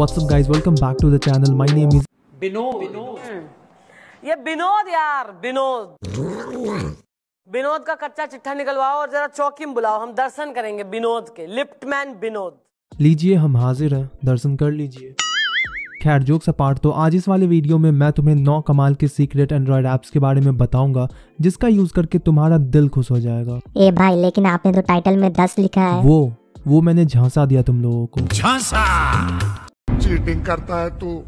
What's up guys, welcome back to the channel. My name is ये विनोद यार विनोद विनोद का कच्चा चिट्ठा निकलवाओ और जरा चौकी में बुलाओ। हम दर्शन करेंगे विनोद के। लिफ्टमैन विनोद लीजिए हम हाजिर हैं। दर्शन कर लीजिए। खैर जोक्स अपार्ट तो आज इस वाले वीडियो में मैं तुम्हें नौ कमाल के सीक्रेट एंड्रॉयड ऐप्स के बारे में बताऊँगा जिसका यूज़ करके तुम्हारा दिल खुश हो जाएगा। ए भाई लेकिन आपने तो टाइटल में दस लिखा है। वो वो मैंने झांसा दिया तुम लोगों को। चीटिंग करता है तू।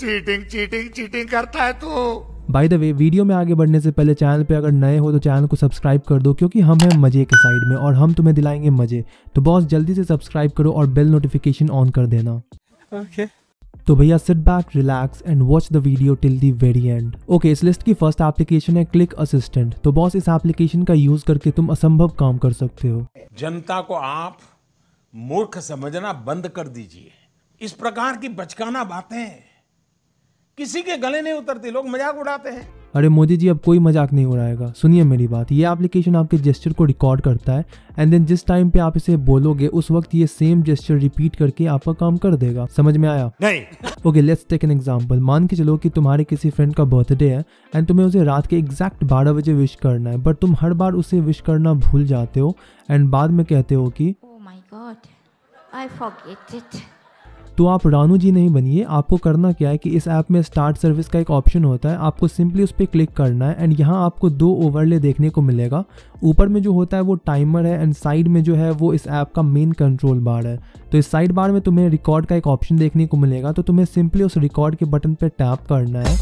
चीटिंग चीटिंग चीटिंग करता है तू। बाय द वे वीडियो में आगे बढ़ने से पहले चैनल पे अगर नए हो तो चैनल को सब्सक्राइब कर दो क्योंकि हम हैं मज़े के साइड में और हम तुम्हें दिलाएँगे मज़े। तो बॉस जल्दी से सब्सक्राइब करो और बेल नोटिफिकेशन ऑन कर देना। ओके तो भैया sit back relax and watch the video till the very end okay इस लिस्ट की फ़र्स्ट एप्लीकेशन है क्लिक असिस्टेंट तो बॉस इस एप्लीकेशन का यूज़ करके तुम असंभव काम कर सकते हो। जनता को आप मूर्ख समझना बंद कर दीजिए। इस प्रकार की बचकाना बातें। किसी के गले नहीं उतरती लोग मज़ाक उड़ाते हैं। अरे मोदी जी अब कोई मज़ाक नहीं उड़ाएगा। सुनिए मेरी बात ये एप्लीकेशन आपके जेस्चर को रिकॉर्ड करता है एंड देन जिस टाइम पे आप इसे बोलोगे उस वक्त ये सेम जेस्चर रिपीट करके आपका काम कर देगा। समझ में आया? नहीं। Okay let's take an example मान के चलो कि तुम्हारे किसी फ्रेंड का बर्थडे है एंड तुम्हें उसे रात के एग्जैक्ट बारह बजे विश करना है बट तुम हर बार उसे विश करना भूल जाते हो एंड बाद में कहते हो कि My god, I forget it. तो आप रानू जी नहीं बनिए आपको करना क्या है कि इस ऐप में स्टार्ट सर्विस का एक ऑप्शन होता है आपको सिंपली उस पर क्लिक करना है एंड यहाँ आपको दो ओवरले देखने को मिलेगा। ऊपर में जो होता है वो टाइमर है एंड साइड में जो है वो इस ऐप का मेन कंट्रोल बार है। तो इस साइड बार में तुम्हें रिकॉर्ड का एक ऑप्शन देखने को मिलेगा तो तुम्हें सिंपली उस रिकॉर्ड के बटन पर टैप करना है।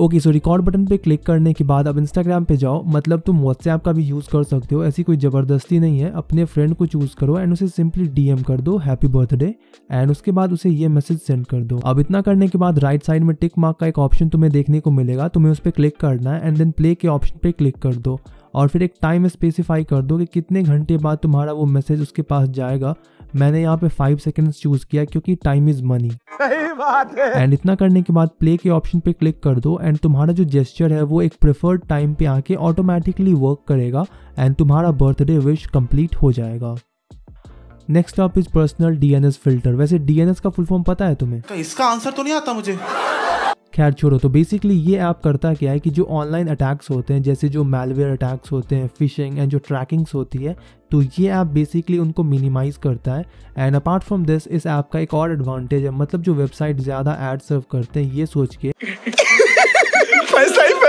ओके सो रिकॉर्ड बटन पे क्लिक करने के बाद अब इंस्टाग्राम पे जाओ। मतलब तुम व्हाट्सएप का भी यूज़ कर सकते हो। ऐसी कोई ज़बरदस्ती नहीं है। अपने फ्रेंड को चूज़ करो एंड उसे सिंपली डीएम कर दो हैप्पी बर्थडे एंड उसके बाद उसे ये मैसेज सेंड कर दो। अब इतना करने के बाद राइट साइड में टिक मार्क का एक ऑप्शन तुम्हें देखने को मिलेगा। तुम्हें उस पर क्लिक करना है एंड देन प्ले के ऑप्शन पे क्लिक कर दो। और फिर एक टाइम स्पेसिफाई कर दो कि कितने घंटे बाद तुम्हारा वो मैसेज उसके पास जाएगा। मैंने यहाँ पे फाइव सेकेंड्स चूज़ किया क्योंकि टाइम इज़ मनी बात है। एंड इतना करने के बाद प्ले के ऑप्शन पे क्लिक कर दो एंड तुम्हारा जो जेस्चर है वो एक प्रेफर्ड टाइम पे आके ऑटोमेटिकली वर्क करेगा एंड तुम्हारा बर्थडे विश कंप्लीट हो जाएगा। Next up is personal DNS filter वैसे डीएनएस का फुल फॉर्म पता है तुम्हें? तो इसका आंसर तो नहीं आता मुझे। खैर छोड़ो तो बेसिकली ये ऐप करता क्या है कि जो ऑनलाइन अटैक्स होते हैं, जैसे जो मेलवेयर अटैक्स होते हैं फिशिंग एंड जो ट्रैकिंग्स होती है तो ये ऐप बेसिकली उनको मिनिमाइज करता है। एंड अपार्ट फ्रॉम दिस इस ऐप का एक और एडवांटेज है मतलब जो वेबसाइट ज़्यादा एड सर्व करते हैं, ये सोच के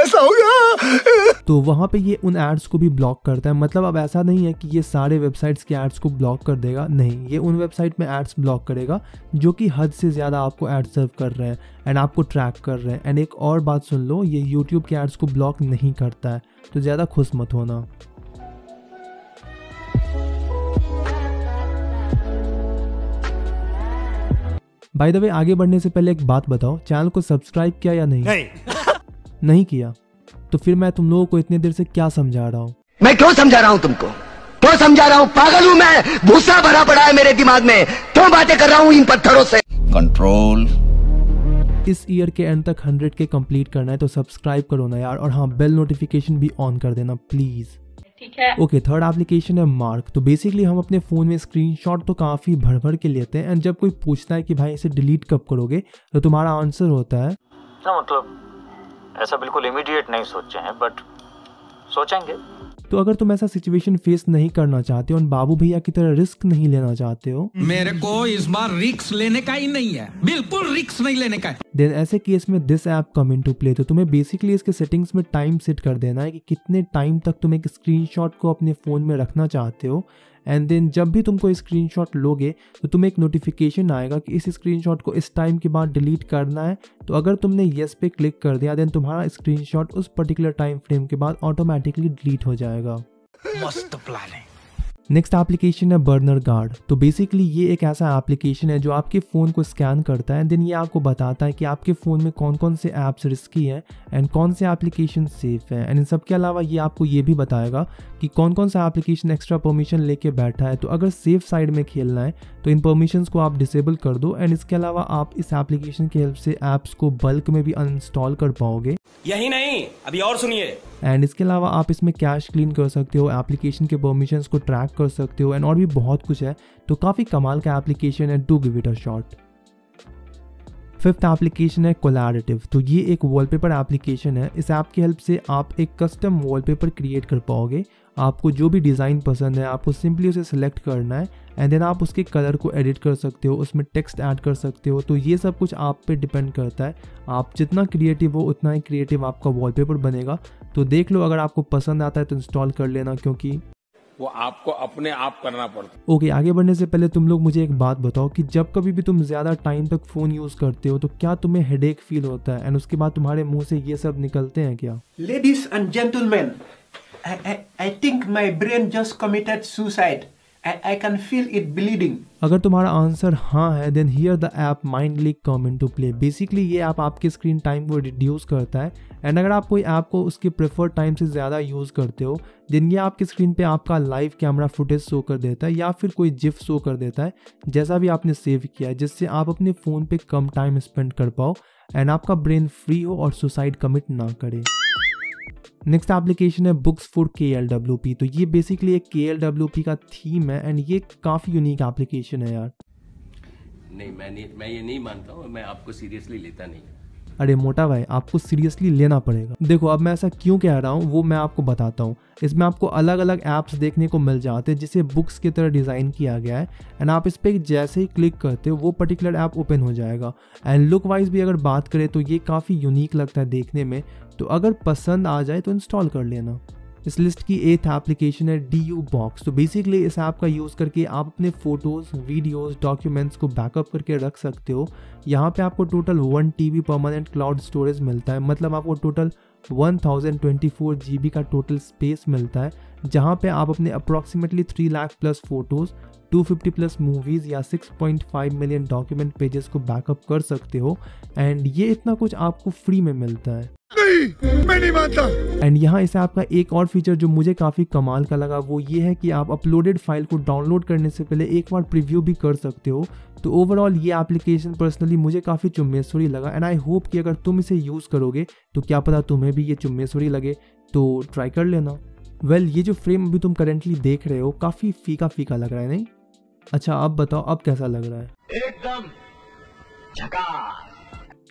पैसा ही होगा तो वहाँ पे ये उन एड्स को भी ब्लॉक करता है। मतलब अब ऐसा नहीं है कि ये सारे वेबसाइट्स के एड्स को ब्लॉक कर देगा। नहीं ये उन वेबसाइट में एड्स ब्लॉक करेगा जो कि हद से ज़्यादा आपको एड सर्व कर रहे हैं एंड आपको ट्रैक कर रहे हैं। एंड एक और बात सुन लो ये यूट्यूब के एड्स को ब्लॉक नहीं करता है। तो ज़्यादा खुश मत होना। बाय द वे आगे बढ़ने से पहले एक बात बताओ चैनल को सब्सक्राइब किया या नहीं? नहीं। नहीं किया तो फिर मैं तुम लोगों को इतने देर से क्या समझा रहा हूँ? मैं क्यों समझा रहा हूँ तुमको? क्यों समझा रहा हूँ? पागल हूँ मैं। भूसा भरा पड़ा है मेरे दिमाग में। क्यों बातें कर रहा हूँ इन पत्थरों से? कंट्रोल इस ईयर के एंड तक 100 के कंप्लीट करना है तो सब्सक्राइब करो ना यार और हाँ बेल नोटिफिकेशन भी ऑन कर देना प्लीज़ ओके थर्ड एप्लीकेशन है मार्क तो बेसिकली हम अपने फ़ोन में स्क्रीनशॉट तो काफ़ी भर भर के लेते हैं एंड जब कोई पूछता है कि भाई इसे डिलीट कब करोगे तो तुम्हारा आंसर होता है मतलब ऐसा बिल्कुल इमीडिएट नहीं सोचे हैं बट सोचेंगे। तो अगर तुम ऐसा सिचुएशन फेस नहीं करना चाहते हो और बाबू भैया की तरह रिस्क नहीं लेना चाहते हो मेरे को इस बार रिक्स लेने का ही नहीं है। बिल्कुल रिक्स नहीं लेने का। है देन ऐसे केस में this app come into play तो तुम्हें बेसिकली इसके सेटिंग्स में टाइम सेट कर देना है कि कितने टाइम तक तुम एक स्क्रीनशॉट को अपने फ़ोन में रखना चाहते हो एंड देन जब भी तुमको स्क्रीन स्क्रीनशॉट लोगे तो तुम्हें एक नोटिफिकेशन आएगा कि इस स्क्रीनशॉट को इस टाइम के बाद डिलीट करना है। तो अगर तुमने येस पे क्लिक कर दिया देन तुम्हारा स्क्रीनशॉट उस पर्टिकुलर टाइम फ्रेम के बाद ऑटोमेटिकली डिलीट हो जाएगा। मस्त प्लान है। नेक्स्ट एप्लीकेशन है बर्नर गार्ड तो बेसिकली ये एक ऐसा एप्लीकेशन है जो आपके फ़ोन को स्कैन करता है देन ये आपको बताता है कि आपके फ़ोन में कौन कौन से ऐप्स रिस्की हैं एंड कौन से एप्लीकेशन सेफ़ हैं. एंड इन सब के अलावा ये आपको ये भी बताएगा कि कौन कौन सा एप्लीकेशन एक्स्ट्रा परमिशन लेके बैठा है. तो अगर सेफ़ साइड में खेलना है तो इन परमिशंस को आप डिसेबल कर दो एंड इसके अलावा आप इस एप्लीकेशन की हेल्प से ऐप्स को बल्क में भी अनइंस्टॉल कर पाओगे. यही नहीं, अभी और सुनिए। एंड इसके अलावा आप इसमें कैश क्लीन कर सकते हो एप्लीकेशन के परमिशंस को ट्रैक कर सकते हो एंड और भी बहुत कुछ है। तो काफ़ी कमाल का एप्लीकेशन है to give it a shot fifth application है कोलारेटिव तो ये एक वॉलपेपर एप्लीकेशन है। इस ऐप की हेल्प से आप एक कस्टम वॉलपेपर क्रिएट कर पाओगे। आपको जो भी डिज़ाइन पसंद है, आपको सिंपली उसे सिलेक्ट करना है एंड देन आप उसके कलर को एडिट कर सकते हो, उसमें टेक्स्ट ऐड कर सकते हो। तो ये सब कुछ आप पे डिपेंड करता है। आप जितना क्रिएटिव हो, उतना ही क्रिएटिव आपका वॉलपेपर बनेगा। तो देख लो, अगर आपको पसंद आता है तो इंस्टॉल कर लेना, क्योंकि वो आपको अपने आप करना पड़ता है। ओके आगे बढ़ने से पहले तुम लोग मुझे एक बात बताओ कि जब कभी भी तुम ज़्यादा टाइम तक फ़ोन यूज़ करते हो तो क्या तुम्हें हेडेक फील होता है? एंड उसके बाद तुम्हारे मुँह से ये सब निकलते हैं क्या? Ladies and gentleman I think my brain just committed just committed suicide. I, can feel it bleeding. अगर तुम्हारा आंसर हाँ है then here the app mindly come into play basically ये ऐप आपके स्क्रीन टाइम को रिड्यूस करता है and अगर आप कोई ऐप को उसके प्रेफर्ड टाइम से ज़्यादा यूज़ करते हो देन ये आपकी स्क्रीन पे आपका लाइव कैमरा फुटेज शो कर देता है या फिर कोई जिफ शो कर देता है जैसा भी आपने सेव किया है जिससे आप अपने फ़ोन पे कम टाइम स्पेंड कर पाओ एंड आपका ब्रेन फ्री हो और सुसाइड कमिट ना करे नेक्स्ट एप्लीकेशन है books for K L W P तो ये बेसिकली एक के एल डब्ल्यू पी का थीम है एंड ये काफ़ी यूनिक एप्लीकेशन है यार। नहीं, मैं नहीं, मैं ये नहीं मानता हूँ, मैं आपको सीरियसली लेता नहीं अरे मोटा भाई, आपको सीरियसली लेना पड़ेगा। देखो, अब मैं ऐसा क्यों कह रहा हूँ, वो मैं आपको बताता हूँ। इसमें आपको अलग अलग ऐप्स देखने को मिल जाते हैं, जिसे बुक्स की तरह डिज़ाइन किया गया है एंड आप इस पर जैसे ही क्लिक करते हो, वो पर्टिकुलर ऐप ओपन हो जाएगा। एंड लुक वाइज भी अगर बात करें तो ये काफ़ी यूनिक लगता है देखने में। तो अगर पसंद आ जाए तो इंस्टॉल कर लेना। इस लिस्ट की एथ एप्लीकेशन है डी यू बॉक्स तो बेसिकली इस ऐप का यूज़ करके आप अपने फ़ोटोज़ वीडियोज़ डॉक्यूमेंट्स को बैकअप करके रख सकते हो। यहाँ पे आपको total one T B permanent cloud storage मिलता है। मतलब आपको total one thousand twenty four G B का टोटल स्पेस मिलता है। जहाँ पे आप अपने approximately three lakh plus photos 250 plus movies या 6.5 मिलियन डॉक्यूमेंट पेजेस को बैकअप कर सकते हो। एंड ये इतना कुछ आपको फ्री में मिलता है। नहीं मैं नहीं मानता। एंड यहाँ इसे आपका एक और फीचर जो मुझे काफ़ी कमाल का लगा वो ये है कि आप अपलोडेड फ़ाइल को डाउनलोड करने से पहले एक बार प्रीव्यू भी कर सकते हो। तो ओवरऑल ये एप्लीकेशन पर्सनली मुझे काफ़ी चुम्बेश्वरी लगा। एंड आई होप कि अगर तुम इसे यूज़ करोगे तो क्या पता तुम्हें भी ये चुम्बेश्वरी लगे। तो ट्राई कर लेना। वेल well, ये जो फ्रेम अभी तुम करेंटली देख रहे हो काफ़ी फीका फीका लग रहा है नहीं? अच्छा अब बताओ अब कैसा लग रहा है? एकदम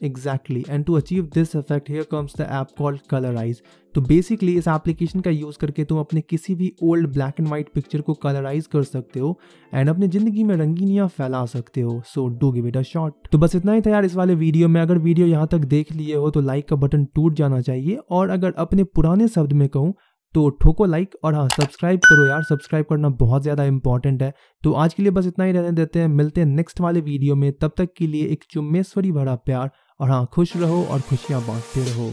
exactly and to achieve this effect here comes the app called Colorize तो बेसिकली इस एप्लीकेशन का यूज़ करके तुम अपने किसी भी old black and white picture को कलराइज कर सकते हो एंड अपनी ज़िंदगी में रंगीनियाँ फैला सकते हो। So do give it a shot तो बस इतना ही था यार इस वाले वीडियो में। अगर वीडियो यहाँ तक देख लिए हो तो लाइक का बटन टूट जाना चाहिए और अगर अपने पुराने शब्द में कहूँ तो ठोको लाइक और हाँ सब्सक्राइब करो यार। सब्सक्राइब करना बहुत ज़्यादा इंपॉर्टेंट है। तो आज के लिए बस इतना ही रहने देते हैं। मिलते हैं नेक्स्ट वाले वीडियो में। तब तक के लिए एक चुम्बेश्वरी भरा प्यार और हाँ खुश रहो और खुशियाँ बांटते रहो।